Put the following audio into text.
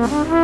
Mm-hmm.